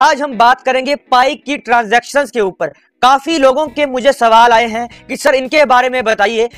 आज हम बात करेंगे पाई की ट्रांजैक्शंस के ऊपर। काफ़ी लोगों के मुझे सवाल आए हैं कि, सर, इनके बारे में बताइए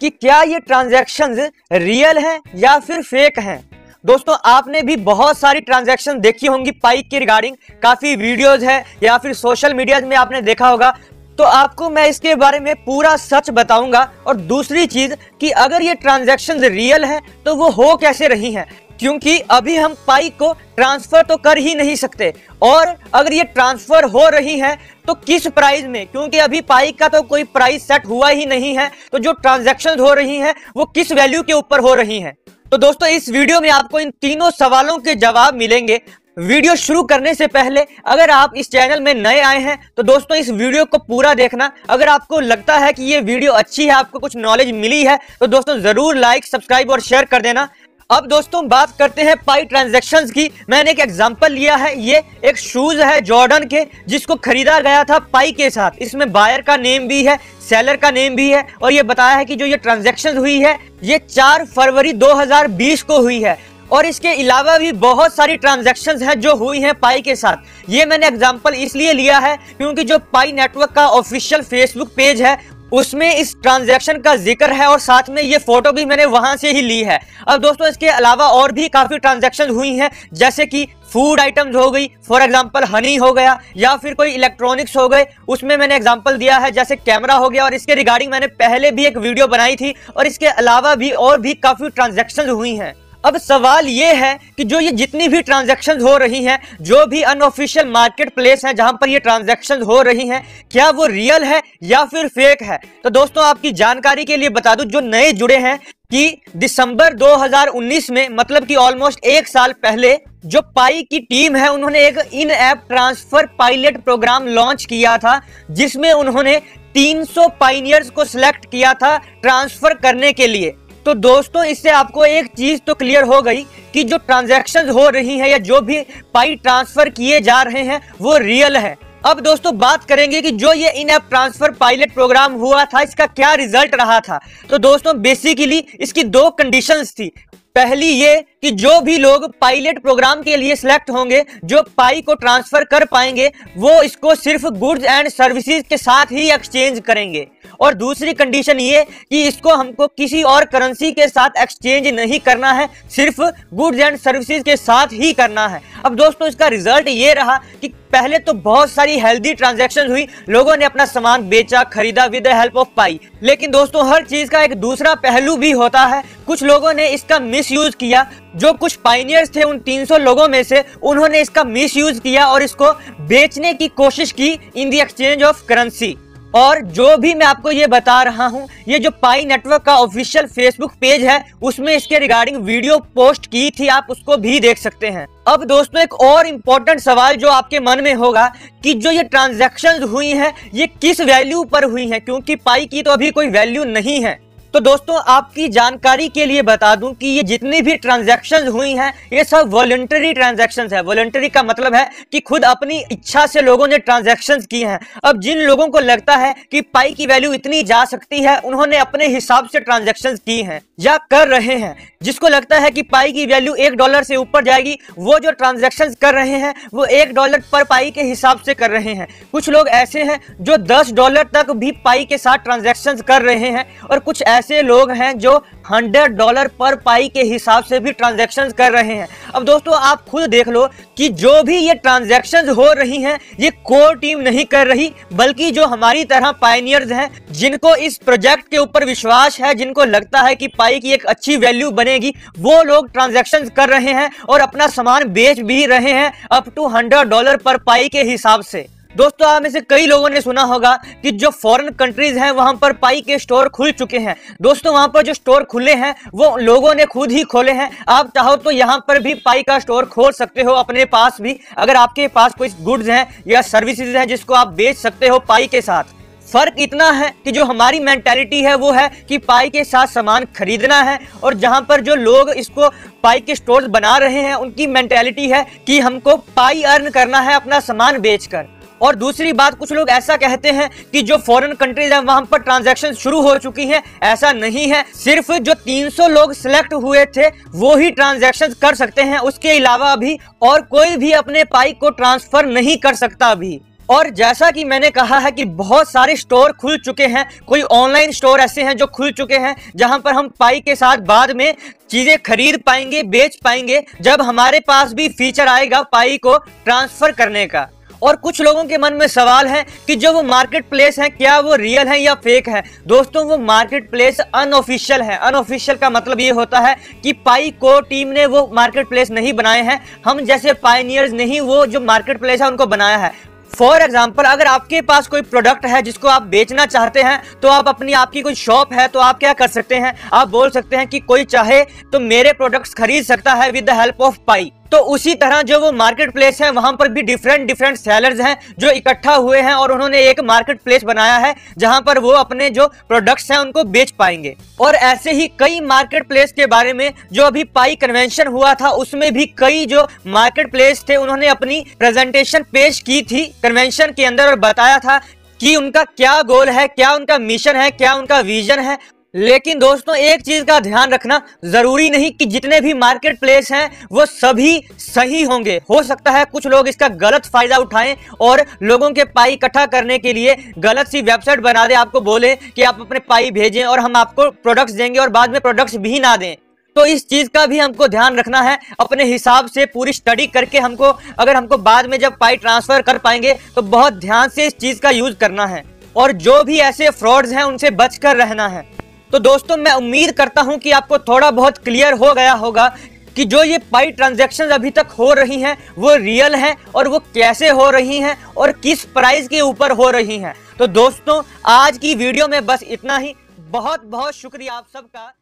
कि क्या ये ट्रांजैक्शंस रियल हैं या फिर फेक हैं? दोस्तों, आपने भी बहुत सारी ट्रांजैक्शन देखी होंगी पाई के रिगार्डिंग काफ़ी वीडियोस है या फिर सोशल मीडिया में आपने देखा होगा। तो आपको मैं इसके बारे में पूरा सच बताऊँगा। और दूसरी चीज़ कि अगर ये ट्रांजैक्शन रियल है तो वो हो कैसे रही हैं? क्योंकि अभी हम पाई को ट्रांसफ़र तो कर ही नहीं सकते। और अगर ये ट्रांसफ़र हो रही है तो किस प्राइस में? क्योंकि अभी पाई का तो कोई प्राइस सेट हुआ ही नहीं है तो जो ट्रांजेक्शन हो रही हैं, वो किस वैल्यू के ऊपर हो रही हैं? तो दोस्तों, इस वीडियो में आपको इन तीनों सवालों के जवाब मिलेंगे। वीडियो शुरू करने से पहले, अगर आप इस चैनल में नए आए हैं तो दोस्तों, इस वीडियो को पूरा देखना। अगर आपको लगता है कि ये वीडियो अच्छी है, आपको कुछ नॉलेज मिली है तो दोस्तों, ज़रूर लाइक सब्सक्राइब और शेयर कर देना। अब दोस्तों बात करते हैं पाई ट्रांजेक्शन की। मैंने एक एग्ज़ाम्पल लिया है, ये एक शूज़ है जॉर्डन के, जिसको खरीदा गया था पाई के साथ। इसमें बायर का नेम भी है, सेलर का नेम भी है, और ये बताया है कि जो ये ट्रांजेक्शन हुई है, ये 4 फरवरी 2020 को हुई है। और इसके अलावा भी बहुत सारी ट्रांजेक्शन हैं जो हुई हैं पाई के साथ। ये मैंने एग्जांपल इसलिए लिया है क्योंकि जो पाई नेटवर्क का ऑफिशियल फेसबुक पेज है उसमें इस ट्रांजैक्शन का ज़िक्र है और साथ में ये फ़ोटो भी मैंने वहाँ से ही ली है। अब दोस्तों, इसके अलावा और भी काफ़ी ट्रांजैक्शन हुई हैं, जैसे कि फ़ूड आइटम्स हो गई फॉर एग्जांपल हनी हो गया, या फिर कोई इलेक्ट्रॉनिक्स हो गए, उसमें मैंने एग्जांपल दिया है, जैसे कैमरा हो गया, और इसके रिगार्डिंग मैंने पहले भी एक वीडियो बनाई थी, और इसके अलावा भी और भी काफ़ी ट्रांजेक्शन हुई हैं। अब सवाल ये है कि जो ये जितनी भी ट्रांजैक्शन हो रही हैं, जो भी अनऑफिशियल मार्केट प्लेस है जहाँ पर ये ट्रांजैक्शन हो रही हैं, क्या वो रियल है या फिर फेक है? तो दोस्तों, आपकी जानकारी के लिए बता दूँ, जो नए जुड़े हैं कि दिसंबर 2019 में मतलब कि ऑलमोस्ट एक साल पहले, जो पाई की टीम है, उन्होंने एक in app transfer pilot programme launch किया था, जिसमें उन्होंने 300 पाइनियर्स को सिलेक्ट किया था ट्रांसफ़र करने के लिए। तो दोस्तों, इससे आपको एक चीज़ तो क्लियर हो गई कि जो ट्रांजेक्शन हो रही है या जो भी पाई ट्रांसफ़र किए जा रहे हैं, वो रियल है। अब दोस्तों, बात करेंगे कि जो ये in app transfer pilot programme हुआ था, इसका क्या रिज़ल्ट रहा था? तो दोस्तों बेसिकली इसकी दो कंडीशंस थी। पहली ये कि जो भी लोग पायलट प्रोग्राम के लिए सिलेक्ट होंगे, जो पाई को ट्रांसफ़र कर पाएँगे, वो इसको सिर्फ़ गुड्स एंड सर्विसेज़ के साथ ही एक्सचेंज करेंगे। और दूसरी कंडीशन ये कि इसको हमको किसी और करेंसी के साथ एक्सचेंज नहीं करना है, सिर्फ़ गुड्स एंड सर्विसेज़ के साथ ही करना है। अब दोस्तों, इसका रिज़ल्ट ये रहा कि पहले तो बहुत सारी हेल्दी ट्रांजैक्शन हुई, लोगों ने अपना सामान बेचा, खरीदा with the help of Pi. लेकिन दोस्तों, हर चीज़ का एक दूसरा पहलू भी होता है। कुछ लोगों ने इसका मिस यूज़ किया जो कुछ पाइनियर्स थे उन 300 लोगों में से, उन्होंने इसका मिस किया और इसको बेचने की कोशिश की in the exchange of currency और जो भी मैं आपको ये बता रहा हूँ, ये जो पाई नेटवर्क का ऑफिशियल फेसबुक पेज है, उसमें इसके रिगार्डिंग वीडियो पोस्ट की थी, आप उसको भी देख सकते हैं। अब दोस्तों, एक और इम्पोर्टेंट सवाल जो आपके मन में होगा कि जो ये ट्रांजैक्शन हुई हैं, ये किस वैल्यू पर हुई हैं? क्योंकि पाई की तो अभी कोई वैल्यू नहीं है। तो दोस्तों, आपकी जानकारी के लिए बता दूँ कि ये जितनी भी ट्रांजैक्शन हुई हैं, ये सब वॉलंटरी ट्रांजैक्शन है। वॉलेंटरी का मतलब है कि खुद अपनी इच्छा से लोगों ने ट्रांजैक्शन की हैं। अब जिन लोगों को लगता है कि पाई की वैल्यू इतनी जा सकती है, उन्होंने अपने हिसाब से ट्रांजेक्शन की हैं या कर रहे हैं। जिसको लगता है कि पाई की वैल्यू एक डॉलर से ऊपर जाएगी, वो जो ट्रांजेक्शन कर रहे हैं, वो एक डॉलर पर पाई के हिसाब से कर रहे हैं। कुछ लोग ऐसे हैं जो दस डॉलर तक भी पाई के साथ ट्रांजेक्शन कर रहे हैं और कुछ लोग हैं जो हंड्रेड डॉलर पर पाई के हिसाब से भी ट्रांजेक्शन कर रहे हैं। अब दोस्तों, आप खुद देख लो कि जो भी ये ट्रांजेक्शन हो रही हैं, ये कोर टीम नहीं कर रही, बल्कि जो हमारी तरह पाइनियर्स हैं, जिनको इस प्रोजेक्ट के ऊपर विश्वास है, जिनको लगता है कि पाई की एक अच्छी वैल्यू बनेगी, वो लोग ट्रांजेक्शन कर रहे हैं और अपना सामान बेच भी रहे हैं अप टू हंड्रेड डॉलर पर पाई के हिसाब से। दोस्तों, आप में से कई लोगों ने सुना होगा कि जो फॉरेन कंट्रीज़ हैं, वहाँ पर पाई के स्टोर खुल चुके हैं। दोस्तों, वहाँ पर जो स्टोर खुले हैं, वो लोगों ने खुद ही खोले हैं। आप चाहो तो यहाँ पर भी पाई का स्टोर खोल सकते हो अपने पास भी। अगर आपके पास कोई गुड्स हैं या सर्विसेज़ हैं, जिसको आप बेच सकते हो पाई के साथ। फ़र्क इतना है कि जो हमारी मेंटेलिटी है, वो है कि पाई के साथ सामान खरीदना है। और जहाँ पर जो लोग इसको पाई के स्टोर्स बना रहे हैं, उनकी मेंटेलिटी है कि हमको पाई अर्न करना है अपना सामान बेचकर। और दूसरी बात, कुछ लोग ऐसा कहते हैं कि जो फॉरेन कंट्रीज़ है, वहाँ पर ट्रांजैक्शन शुरू हो चुकी हैं। ऐसा नहीं है। सिर्फ़ जो 300 लोग सिलेक्ट हुए थे, वो ही ट्रांजैक्शन कर सकते हैं। उसके अलावा अभी और कोई भी अपने पाई को ट्रांसफ़र नहीं कर सकता अभी और जैसा कि मैंने कहा है कि बहुत सारे स्टोर खुल चुके हैं। कोई ऑनलाइन स्टोर ऐसे हैं जो खुल चुके हैं, जहाँ पर हम पाई के साथ बाद में चीज़ें खरीद पाएँगे, बेच पाएँगे, जब हमारे पास भी फीचर आएगा पाई को ट्रांसफ़र करने का। और कुछ लोगों के मन में सवाल है कि जो वो मार्केट प्लेस है, क्या वो रियल है या फेक है? दोस्तों, वो मार्केट प्लेस अनऑफिशियल है। अनऑफिशियल का मतलब ये होता है कि पाई को टीम ने वो मार्केट प्लेस नहीं बनाए हैं। हम जैसे पाइनियर्स नहीं, वो जो मार्केट प्लेस है, उनको बनाया है। फॉर एग्ज़ाम्पल अगर आपके पास कोई प्रोडक्ट है जिसको आप बेचना चाहते हैं तो आप अपनी, आपकी कोई शॉप है तो आप क्या कर सकते हैं? आप बोल सकते हैं कि कोई चाहे तो मेरे प्रोडक्ट्स खरीद सकता है with the help of Pi तो उसी तरह जो वो मार्केट प्लेस है, वहाँ पर भी डिफरेंट डिफरेंट सेलर्स हैं जो इकट्ठा हुए हैं और उन्होंने एक मार्केट प्लेस बनाया है जहाँ पर वो अपने जो प्रोडक्ट्स हैं उनको बेच पाएँगे। और ऐसे ही कई मार्केट प्लेस के बारे में जो अभी पाई कन्वेंशन हुआ था, उसमें भी कई जो मार्केट प्लेस थे, उन्होंने अपनी प्रेजेंटेशन पेश की थी कन्वेंशन के अंदर और बताया था कि उनका क्या गोल है, क्या उनका मिशन है, क्या उनका विजन है। लेकिन दोस्तों, एक चीज़ का ध्यान रखना ज़रूरी नहीं कि जितने भी मार्केट प्लेस हैं, वो सभी सही होंगे। हो सकता है कुछ लोग इसका गलत फ़ायदा उठाएँ और लोगों के पाई इकट्ठा करने के लिए गलत सी वेबसाइट बना दे, आपको बोले कि आप अपने पाई भेजें और हम आपको प्रोडक्ट्स देंगे और बाद में प्रोडक्ट्स भी ना दें। तो इस चीज़ का भी हमको ध्यान रखना है, अपने हिसाब से पूरी स्टडी करके हमको, अगर हमको बाद में जब पाई ट्रांसफ़र कर पाएँगे तो बहुत ध्यान से इस चीज़ का यूज़ करना है। और जो भी ऐसे फ्रॉड्स हैं, उनसे बचकर रहना है। तो दोस्तों, मैं उम्मीद करता हूँ कि आपको थोड़ा बहुत क्लियर हो गया होगा कि जो ये पाई ट्रांजेक्शन अभी तक हो रही हैं, वो रियल हैं और वो कैसे हो रही हैं और किस प्राइस के ऊपर हो रही हैं। तो दोस्तों, आज की वीडियो में बस इतना ही। बहुत बहुत शुक्रिया आप सबका।